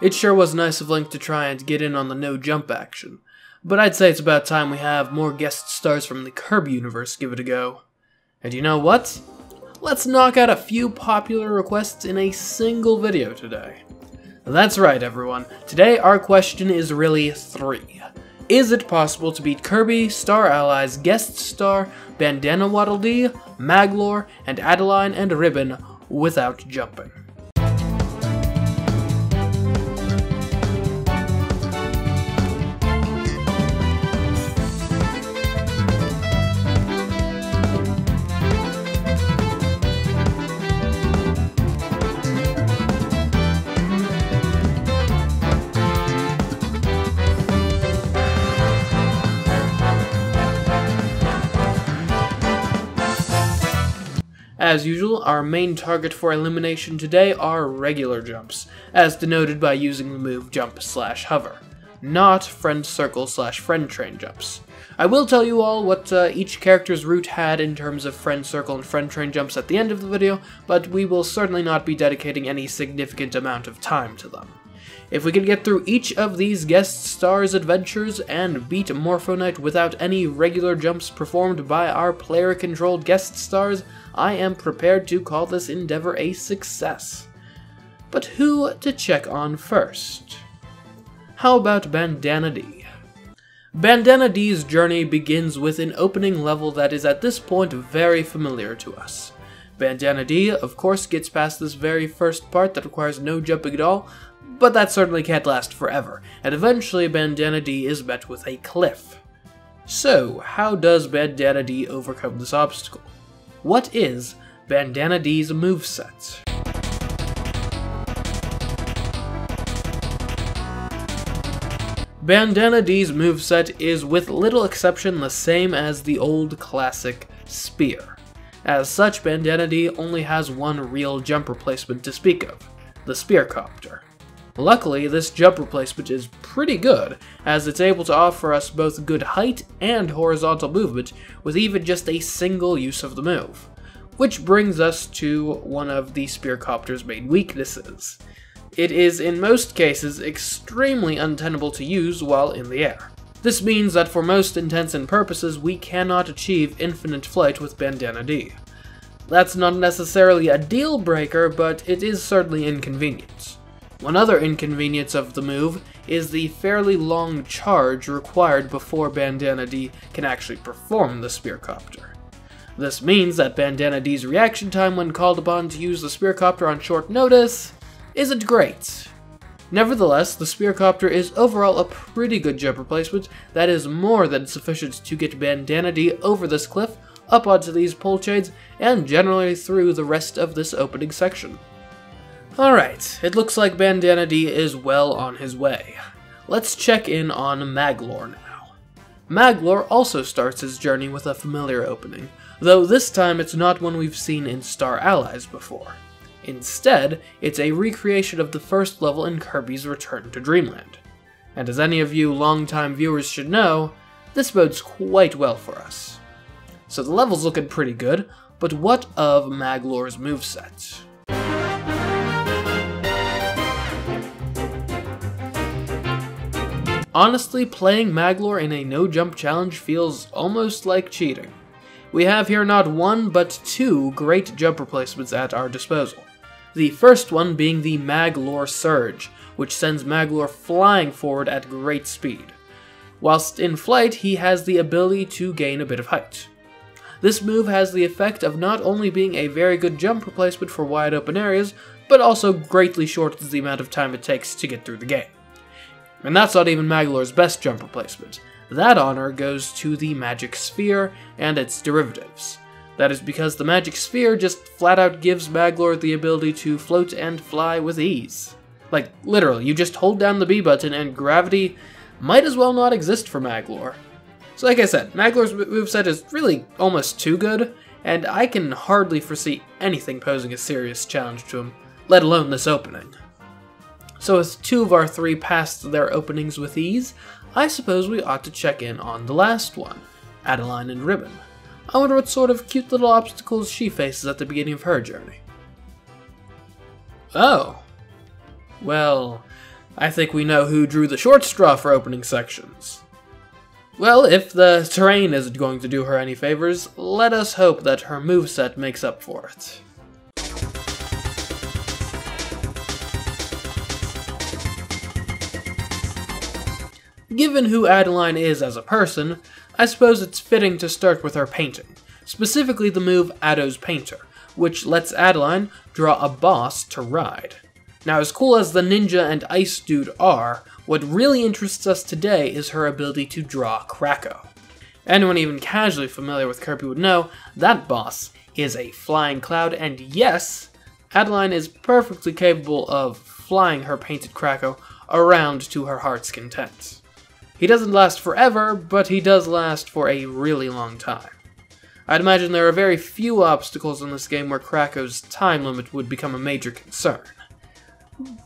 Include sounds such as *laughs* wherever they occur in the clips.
It sure was nice of Link to try and get in on the no jump action, but I'd say it's about time we have more guest stars from the Kirby universe give it a go. And you know what? Let's knock out a few popular requests in a single video today. That's right, everyone. Today our question is really three. Is it possible to beat Kirby, Star Allies, Guest Star, Bandana Waddle Dee, Magolor, and Adeleine and Ribbon without jumping? As usual, our main target for elimination today are regular jumps, as denoted by using the move jump slash hover, not friend circle slash friend train jumps. I will tell you all what uh, each character's route had in terms of friend circle and friend train jumps at the end of the video, but we will certainly not be dedicating any significant amount of time to them. If we can get through each of these guest stars' adventures and beat Morpho Knight without any regular jumps performed by our player-controlled guest stars, I am prepared to call this endeavor a success. But who to check on first? How about Bandana Dee? Bandana Dee's journey begins with an opening level that is at this point very familiar to us. Bandana Dee, of course, gets past this very first part that requires no jumping at all, but that certainly can't last forever, and eventually Bandana Dee is met with a cliff. So, how does Bandana Dee overcome this obstacle? What is Bandana Dee's moveset? Bandana Dee's moveset is with little exception the same as the old classic Spear. As such, Bandana Dee only has one real jump replacement to speak of, the Spear Copter. Luckily, this jump replacement is pretty good, as it's able to offer us both good height and horizontal movement with even just a single use of the move. Which brings us to one of the Spearcopter's main weaknesses. It is in most cases extremely untenable to use while in the air. This means that for most intents and purposes we cannot achieve infinite flight with Bandana Dee. That's not necessarily a deal breaker, but it is certainly inconvenient. One other inconvenience of the move is the fairly long charge required before Bandana Dee can actually perform the Spearcopter. This means that Bandana Dee's reaction time when called upon to use the Spearcopter on short notice isn't great. Nevertheless, the Spearcopter is overall a pretty good jump replacement that is more than sufficient to get Bandana Dee over this cliff, up onto these pole chains, and generally through the rest of this opening section. Alright, it looks like Bandana Dee is well on his way. Let's check in on Magolor now. Magolor also starts his journey with a familiar opening, though this time it's not one we've seen in Star Allies before. Instead, it's a recreation of the first level in Kirby's Return to Dreamland. And as any of you longtime viewers should know, this bodes quite well for us. So the level's looking pretty good, but what of Magolor's moveset? Honestly, playing Magolor in a no-jump challenge feels almost like cheating. We have here not one, but two great jump replacements at our disposal. The first one being the Magolor Surge, which sends Magolor flying forward at great speed. Whilst in flight, he has the ability to gain a bit of height. This move has the effect of not only being a very good jump replacement for wide open areas, but also greatly shortens the amount of time it takes to get through the game. And that's not even Magolor's best jump replacement. That honor goes to the Magic Sphere and its derivatives. That is because the Magic Sphere just flat out gives Magolor the ability to float and fly with ease. Like, literally, you just hold down the B button and gravity might as well not exist for Magolor. So like I said, Magolor's moveset is really almost too good, and I can hardly foresee anything posing a serious challenge to him, let alone this opening. So as two of our three passed their openings with ease, I suppose we ought to check in on the last one, Adeleine and Ribbon. I wonder what sort of cute little obstacles she faces at the beginning of her journey. Oh. Well, I think we know who drew the short straw for opening sections. Well, if the terrain isn't going to do her any favors, let us hope that her moveset makes up for it. Given who Adeleine is as a person, I suppose it's fitting to start with her painting, specifically the move Ado's Painter, which lets Adeleine draw a boss to ride. Now, as cool as the ninja and ice dude are, what really interests us today is her ability to draw Kracko. Anyone even casually familiar with Kirby would know that boss is a flying cloud, and yes, Adeleine is perfectly capable of flying her painted Kracko around to her heart's content. He doesn't last forever, but he does last for a really long time. I'd imagine there are very few obstacles in this game where Kracko's time limit would become a major concern.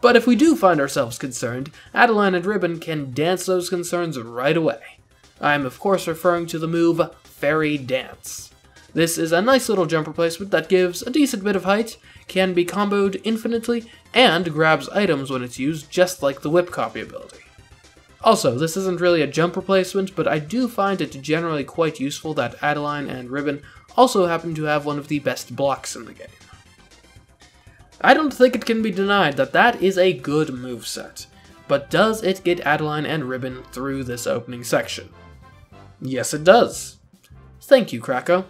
But if we do find ourselves concerned, Adeleine and Ribbon can dance those concerns right away. I'm of course referring to the move Fairy Dance. This is a nice little jump replacement that gives a decent bit of height, can be comboed infinitely, and grabs items when it's used just like the whip copy ability. Also, this isn't really a jump replacement, but I do find it generally quite useful that Adeleine and Ribbon also happen to have one of the best blocks in the game. I don't think it can be denied that that is a good moveset, but does it get Adeleine and Ribbon through this opening section? Yes, it does. Thank you, Kracko.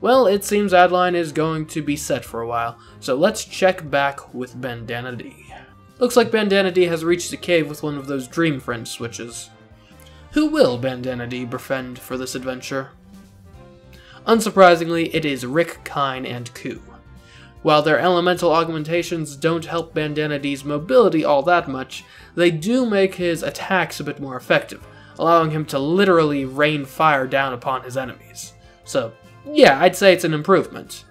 Well, it seems Adeleine is going to be set for a while, so let's check back with Bandana Dee. Looks like Bandana Dee has reached the cave with one of those Dream Friend switches. Who will Bandana Dee befriend for this adventure? Unsurprisingly, it is Rick, Kine, and Coo. While their elemental augmentations don't help Bandana Dee's mobility all that much, they do make his attacks a bit more effective, allowing him to literally rain fire down upon his enemies. So, yeah, I'd say it's an improvement.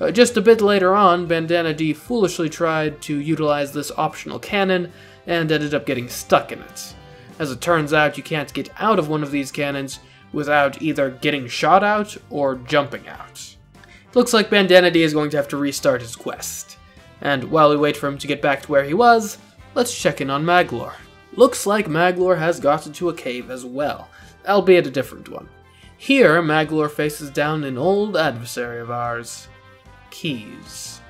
Uh, just a bit later on, Bandana Dee foolishly tried to utilize this optional cannon and ended up getting stuck in it. As it turns out, you can't get out of one of these cannons without either getting shot out or jumping out. Looks like Bandana Dee is going to have to restart his quest. And while we wait for him to get back to where he was, let's check in on Magolor. Looks like Magolor has gotten to a cave as well, albeit a different one. Here, Magolor faces down an old adversary of ours keys.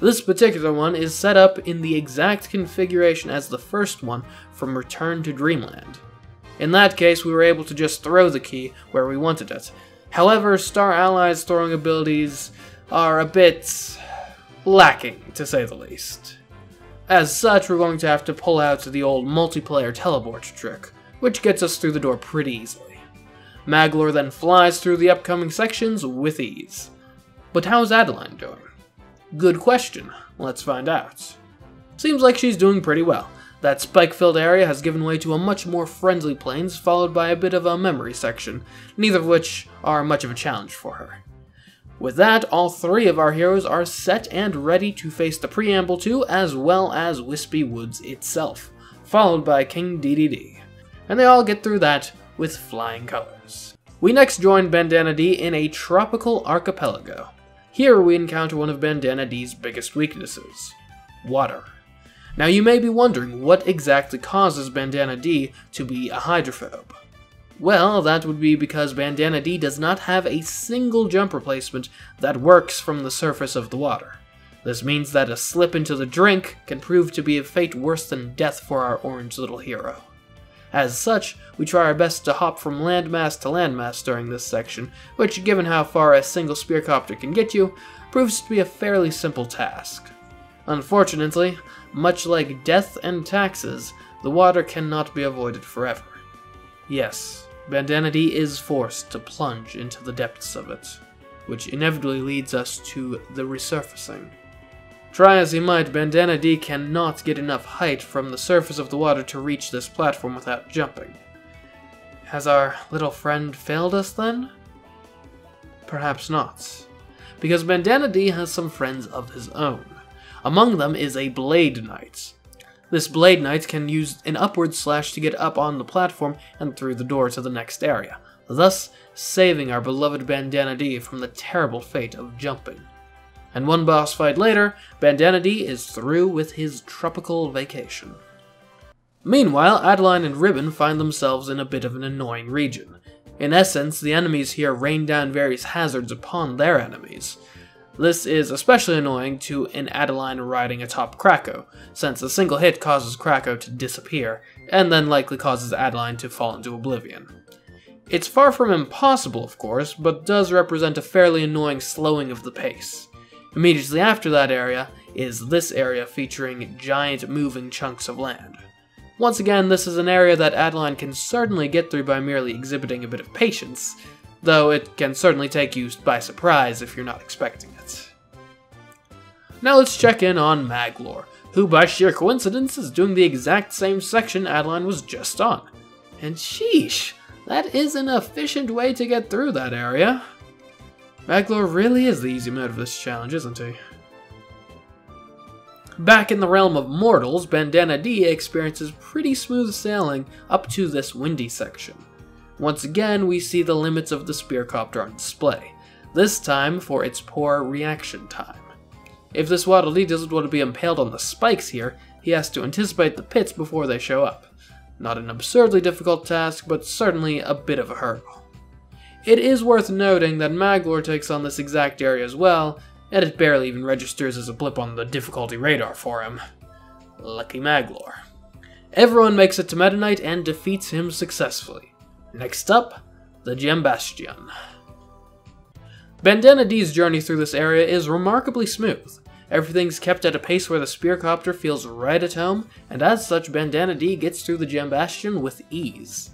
this particular one is set up in the exact configuration as the first one from Return to Dreamland. In that case, we were able to just throw the key where we wanted it. However, Star Allies' throwing abilities are a bit lacking, to say the least. As such, we're going to have to pull out the old multiplayer teleport trick, which gets us through the door pretty easily. Magolor then flies through the upcoming sections with ease. But how's Adeleine doing? Good question. Let's find out. Seems like she's doing pretty well. That spike-filled area has given way to a much more friendly plains, followed by a bit of a memory section, neither of which are much of a challenge for her. With that, all three of our heroes are set and ready to face the Preamble 2 as well as Whispy Woods itself, followed by King Dedede. And they all get through that with flying colors. We next join Bandana Dee in a tropical archipelago. Here we encounter one of Bandana Dee's biggest weaknesses, water. Now you may be wondering what exactly causes Bandana Dee to be a hydrophobe. Well, that would be because Bandana Dee does not have a single jump replacement that works from the surface of the water. This means that a slip into the drink can prove to be a fate worse than death for our orange little hero. As such, we try our best to hop from landmass to landmass during this section, which, given how far a single spearcopter can get you, proves to be a fairly simple task. Unfortunately, much like death and taxes, the water cannot be avoided forever. Yes, Bandana Dee is forced to plunge into the depths of it, which inevitably leads us to the resurfacing. Try as he might, Bandana Dee cannot get enough height from the surface of the water to reach this platform without jumping. Has our little friend failed us then? Perhaps not. Because Bandana Dee has some friends of his own. Among them is a Blade Knight. This Blade Knight can use an upward slash to get up on the platform and through the door to the next area, thus saving our beloved Bandana Dee from the terrible fate of jumping. And one boss fight later, Bandana Dee is through with his tropical vacation. Meanwhile, Adeleine and Ribbon find themselves in a bit of an annoying region. In essence, the enemies here rain down various hazards upon their enemies. This is especially annoying to an Adeleine riding atop Kracko, since a single hit causes Kracko to disappear, and then likely causes Adeleine to fall into oblivion. It's far from impossible, of course, but does represent a fairly annoying slowing of the pace. Immediately after that area is this area featuring giant moving chunks of land. Once again, this is an area that Adeleine can certainly get through by merely exhibiting a bit of patience, though it can certainly take you by surprise if you're not expecting it. Now let's check in on Magolor, who by sheer coincidence is doing the exact same section Adeleine was just on. And sheesh, that is an efficient way to get through that area. Magolor really is the easy mode of this challenge, isn't he? Back in the realm of mortals, Bandana Dee experiences pretty smooth sailing up to this windy section. Once again, we see the limits of the Spearcopter on display, this time for its poor reaction time. If this Waddle Dee doesn't want to be impaled on the spikes here, he has to anticipate the pits before they show up. Not an absurdly difficult task, but certainly a bit of a hurdle. It is worth noting that Magolor takes on this exact area as well, and it barely even registers as a blip on the difficulty radar for him. Lucky Magolor. Everyone makes it to Meta Knight and defeats him successfully. Next up, the Jambastion. Bandana Dee's journey through this area is remarkably smooth. Everything's kept at a pace where the Spearcopter feels right at home, and as such, Bandana Dee gets through the Jambastion with ease.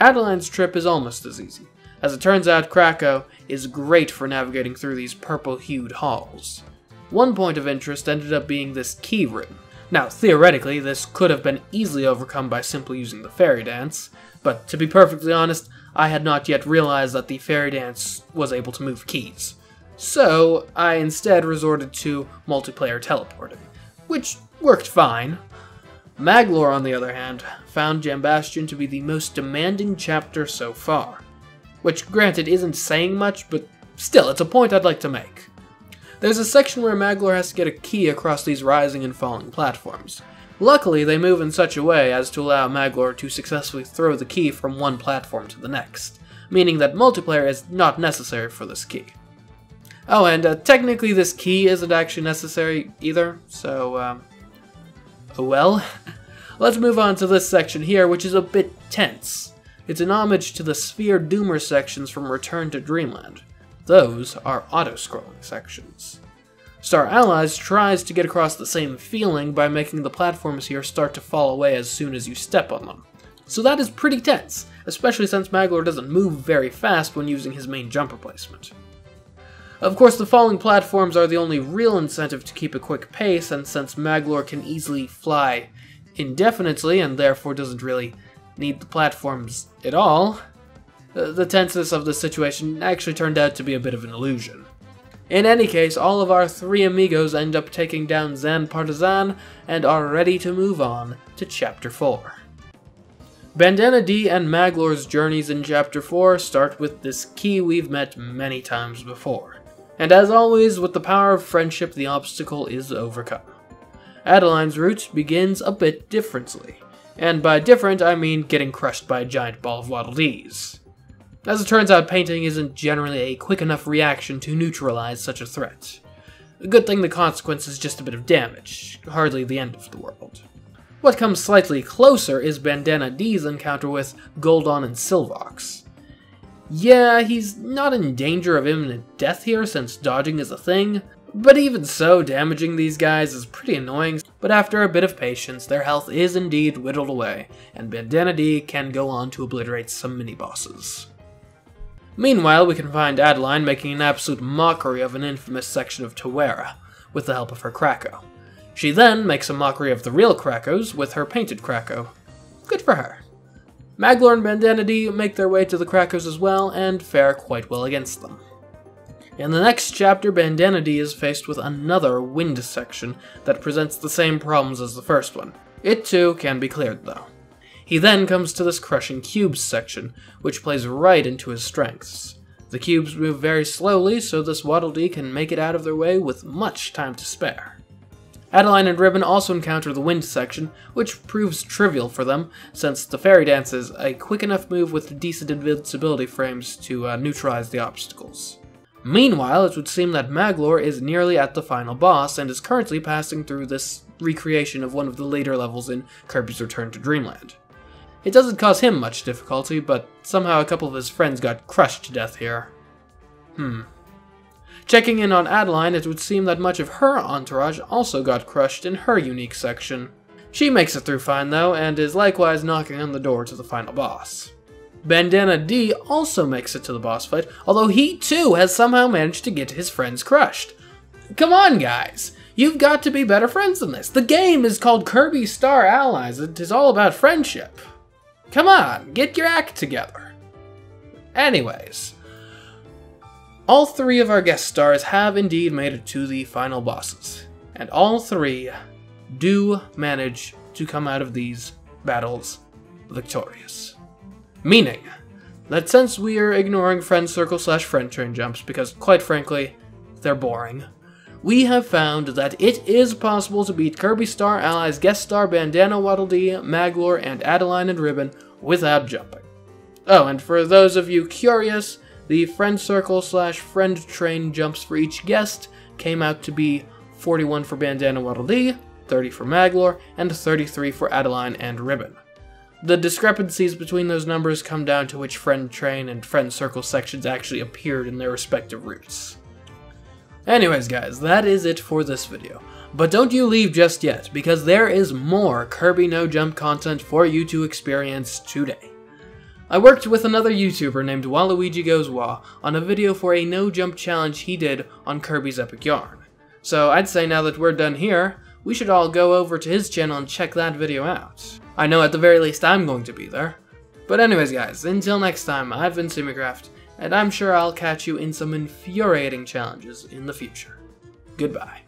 Adeleine's trip is almost as easy. As it turns out, Kracko is great for navigating through these purple-hued halls. One point of interest ended up being this key room. Now, theoretically, this could have been easily overcome by simply using the fairy dance, but to be perfectly honest, I had not yet realized that the fairy dance was able to move keys. So, I instead resorted to multiplayer teleporting, which worked fine. Magolor, on the other hand, found Jambastion to be the most demanding chapter so far which granted isn't saying much, but still, it's a point I'd like to make. There's a section where Magolor has to get a key across these rising and falling platforms. Luckily, they move in such a way as to allow Magolor to successfully throw the key from one platform to the next, meaning that multiplayer is not necessary for this key. Oh, and uh, technically this key isn't actually necessary either, so, um, oh well. *laughs* Let's move on to this section here, which is a bit tense. It's an homage to the Sphere Doomer sections from Return to Dreamland. Those are auto-scrolling sections. Star Allies tries to get across the same feeling by making the platforms here start to fall away as soon as you step on them. So that is pretty tense, especially since Magolor doesn't move very fast when using his main jump replacement. Of course, the falling platforms are the only real incentive to keep a quick pace, and since Magolor can easily fly indefinitely and therefore doesn't really need the platforms at all, the tenseness of the situation actually turned out to be a bit of an illusion. In any case, all of our three amigos end up taking down Zan Partizanne and are ready to move on to Chapter 4. Bandana Dee and Magolor's journeys in Chapter 4 start with this key we've met many times before. And as always, with the power of friendship, the obstacle is overcome. Adeleine's route begins a bit differently. And by different, I mean getting crushed by a giant ball of Waddle Dees. As it turns out, painting isn't generally a quick enough reaction to neutralize such a threat. A good thing the consequence is just a bit of damage, hardly the end of the world. What comes slightly closer is Bandana Dee's encounter with Goldon and Silvox. Yeah, he's not in danger of imminent death here since dodging is a thing, but even so, damaging these guys is pretty annoying, but after a bit of patience, their health is indeed whittled away, and Bandana can go on to obliterate some mini-bosses. Meanwhile, we can find Adeleine making an absolute mockery of an infamous section of Tawera, with the help of her Kracko. She then makes a mockery of the real Krackos with her painted Kracko. Good for her. Magolor and Bandana make their way to the Krackos as well, and fare quite well against them. In the next chapter, Bandana Dee is faced with another wind section that presents the same problems as the first one. It too can be cleared though. He then comes to this crushing cubes section, which plays right into his strengths. The cubes move very slowly, so this Waddle Dee can make it out of their way with much time to spare. Adeleine and Ribbon also encounter the wind section, which proves trivial for them, since the fairy dance is a quick enough move with decent invincibility frames to uh, neutralize the obstacles. Meanwhile, it would seem that Magolor is nearly at the final boss and is currently passing through this recreation of one of the later levels in Kirby's Return to Dreamland. It doesn't cause him much difficulty, but somehow a couple of his friends got crushed to death here. Hmm. Checking in on Adeleine, it would seem that much of her entourage also got crushed in her unique section. She makes it through fine though, and is likewise knocking on the door to the final boss. Bandana Dee also makes it to the boss fight, although he too has somehow managed to get his friends crushed. Come on, guys! You've got to be better friends than this. The game is called Kirby Star Allies. It is all about friendship. Come on, get your act together. Anyways, all three of our guest stars have indeed made it to the final bosses, and all three do manage to come out of these battles victorious. Meaning that since we are ignoring friend circle slash friend train jumps because, quite frankly, they're boring, we have found that it is possible to beat Kirby Star Allies guest star Bandana Waddle Dee, Magolor, and Adeleine and Ribbon without jumping. Oh, and for those of you curious, the friend circle slash friend train jumps for each guest came out to be 41 for Bandana Waddle Dee, 30 for Magolor, and 33 for Adeleine and Ribbon. The discrepancies between those numbers come down to which friend train and friend circle sections actually appeared in their respective routes. Anyways guys, that is it for this video. But don't you leave just yet, because there is more Kirby No Jump content for you to experience today. I worked with another YouTuber named Waluigi Goes Wa on a video for a no jump challenge he did on Kirby's Epic Yarn. So I'd say now that we're done here, we should all go over to his channel and check that video out. I know at the very least I'm going to be there. But anyways guys, until next time, I've been CMeeCraft, and I'm sure I'll catch you in some infuriating challenges in the future. Goodbye.